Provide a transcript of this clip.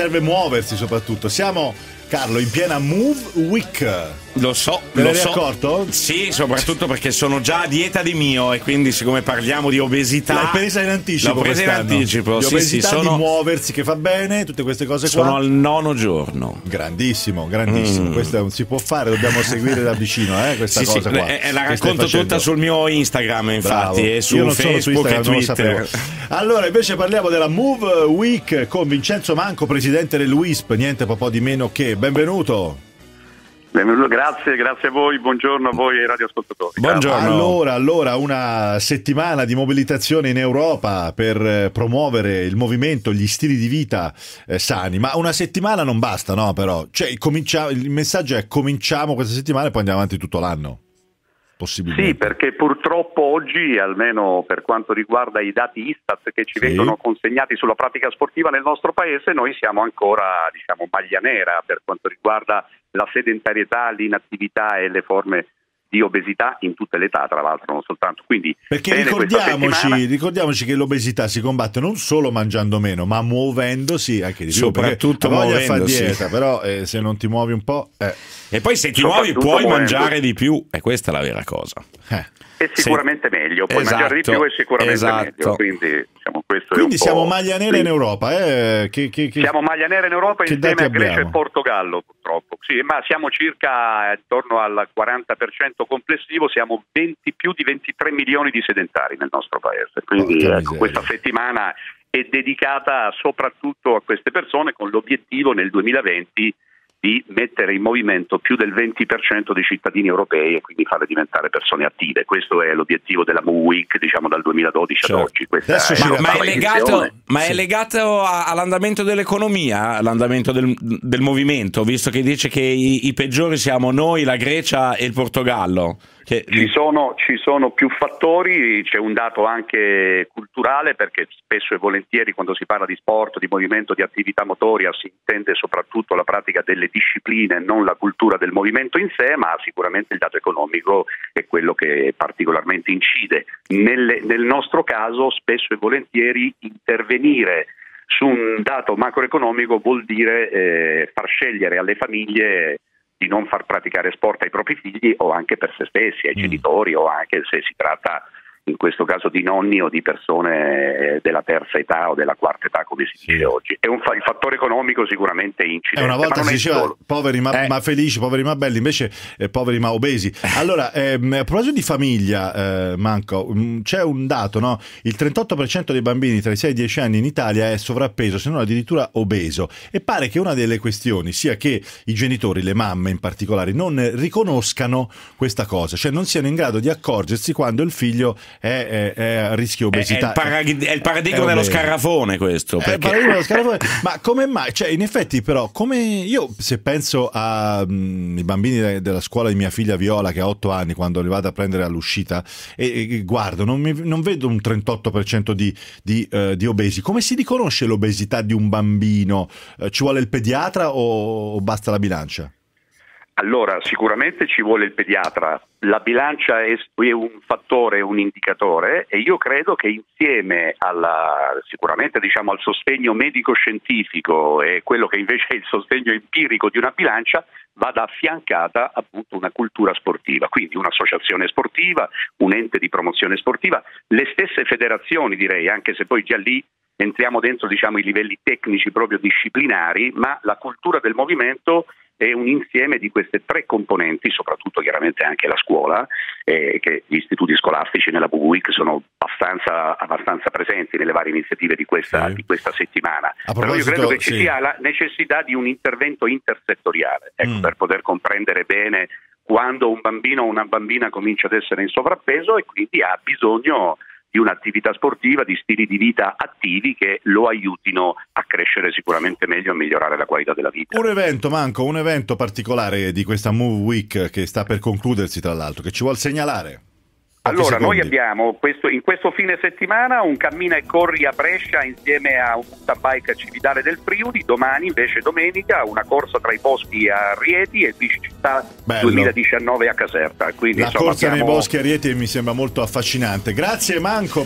serve muoversi soprattutto. Siamo Carlo, in piena Move Week. Lo so, Te lo so. accorto? Sì, soprattutto perché sono già a dieta di mio e quindi siccome parliamo di obesità... L'hai presa in anticipo L'ho presa in anticipo, Di sì, obesità, sì, sono, di muoversi che fa bene, tutte queste cose qua. sono al nono giorno. Grandissimo, grandissimo. Questo non si può fare, dobbiamo seguire da vicino eh, questa Mm. Sì, sì, cosa qua. e- e la racconto tutta sul mio Instagram, infatti, Bravo. e su Io non sono su Facebook e Instagram, lo Twitter. Allora, invece parliamo della Move Week con Vincenzo Manco, presidente dell'UISP, niente po' di meno che. Benvenuto. Benvenuto, grazie, grazie a voi, buongiorno a voi e ai radioascoltatori. Buongiorno. Allora, allora, una settimana di mobilitazione in Europa per eh, promuovere il movimento, gli stili di vita eh, sani, ma una settimana non basta, no? Però, cioè, il messaggio è cominciamo questa settimana e poi andiamo avanti tutto l'anno. Possibilmente. Sì, perché purtroppo oggi, almeno per quanto riguarda i dati Istat che ci Sì. vengono consegnati sulla pratica sportiva nel nostro paese, noi siamo ancora diciamo, maglia nera per quanto riguarda la sedentarietà, l'inattività e le forme di obesità in tutte le età, tra l'altro, non soltanto. Quindi, Perché ricordiamoci, settimana. ricordiamoci che l'obesità si combatte non solo mangiando meno, ma muovendosi anche di più. Soprattutto voglia muovendosi. dieta, però eh, se non ti muovi un po', eh, E poi se ti muovi puoi muovendo. mangiare di più, e questa è la vera cosa. eh. È sicuramente meglio, puoi Esatto, mangiare di più è sicuramente esatto. meglio. Quindi, diciamo, questo Quindi è un siamo po'- maglia nera sì. in Europa. Eh? Che, che- che- Siamo maglia nera in Europa insieme a Grecia abbiamo? e Portogallo, purtroppo. Sì, ma siamo circa attorno al 40% complessivo, siamo 20 più di 23 milioni di sedentari nel nostro paese. Quindi Porca ecco, questa settimana è dedicata soprattutto a queste persone con l'obiettivo nel 2020 di mettere in movimento più del 20% dei cittadini europei e quindi farle diventare persone attive. Questo è l'obiettivo della Move Week, diciamo dal 2012 Certo. ad oggi. È Ma, ma è legato, ma è legato a- all'andamento dell'economia, all'andamento del, del movimento, visto che dice che i, i peggiori siamo noi, la Grecia e il Portogallo. Che- Ci sono, ci sono più fattori, c'è un dato anche culturale perché spesso e volentieri quando si parla di sport, di movimento, di attività motoria si intende soprattutto la pratica delle discipline, non la cultura del movimento in sé, ma sicuramente il dato economico è quello che particolarmente incide. Nelle- nel nostro caso spesso e volentieri intervenire su un dato macroeconomico vuol dire eh, far scegliere alle famiglie di non far praticare sport ai propri figli o anche per se stessi, ai Mm. genitori o anche se si tratta in questo caso di nonni o di persone eh, della terza età o della quarta età come si Sì. dice oggi. È un fa- il fattore economico sicuramente Eh, incide. una volta si diceva solo. poveri ma, Eh. ma felici, poveri ma belli, invece eh, poveri ma obesi. Allora, ehm, a proposito di famiglia, eh, Manco, mh, c'è un dato, no? Il 38% dei bambini tra i 6 e i 10 anni in Italia è sovrappeso, se non addirittura obeso. E pare che una delle questioni sia che i genitori, le mamme in particolare, non riconoscano questa cosa, cioè non siano in grado di accorgersi quando il figlio è, è- è a rischio è, è obesità. il è il paradigma È dello obeso. scarafone questo. Eh, perché- paradigma dello scarafone. Ma come mai? Cioè, in effetti, però, come io se penso ai bambini de- della scuola di mia figlia Viola che ha 8 anni, quando li vado a prendere all'uscita, e, e guardo, non, mi- non vedo un 38% di, di, eh, di obesi. Come si riconosce l'obesità di un bambino? Eh, ci vuole il pediatra o, o basta la bilancia? Allora, sicuramente ci vuole il pediatra, la bilancia è, un fattore, un indicatore e io credo che insieme alla, sicuramente diciamo, al sostegno medico-scientifico e quello che invece è il sostegno empirico di una bilancia vada affiancata appunto una cultura sportiva, quindi un'associazione sportiva, un ente di promozione sportiva, le stesse federazioni direi, anche se poi già lì entriamo dentro diciamo, i livelli tecnici proprio disciplinari, ma la cultura del movimento è un insieme di queste tre componenti, soprattutto chiaramente anche la scuola, eh, che gli istituti scolastici nella BUIC sono abbastanza, abbastanza presenti nelle varie iniziative di questa, Sì. di questa settimana. Però io credo che ci sì. sia la necessità di un intervento intersettoriale ecco, Mm. per poter comprendere bene quando un bambino o una bambina comincia ad essere in sovrappeso e quindi ha bisogno di un'attività sportiva, di stili di vita attivi che lo aiutino a crescere sicuramente meglio a migliorare la qualità della vita. Un evento, Manco, un evento particolare di questa Move Week che sta per concludersi, tra l'altro, che ci vuol segnalare. Allora, noi abbiamo questo- in questo fine settimana un cammina e corri a Brescia insieme a un bike a Cividale del Friuli, domani invece domenica una corsa tra i boschi a Rieti e Bicicittà Bello. 2019 a Caserta. Quindi, La insomma, corsa nei abbiamo- boschi a Rieti mi sembra molto affascinante. Grazie Manco.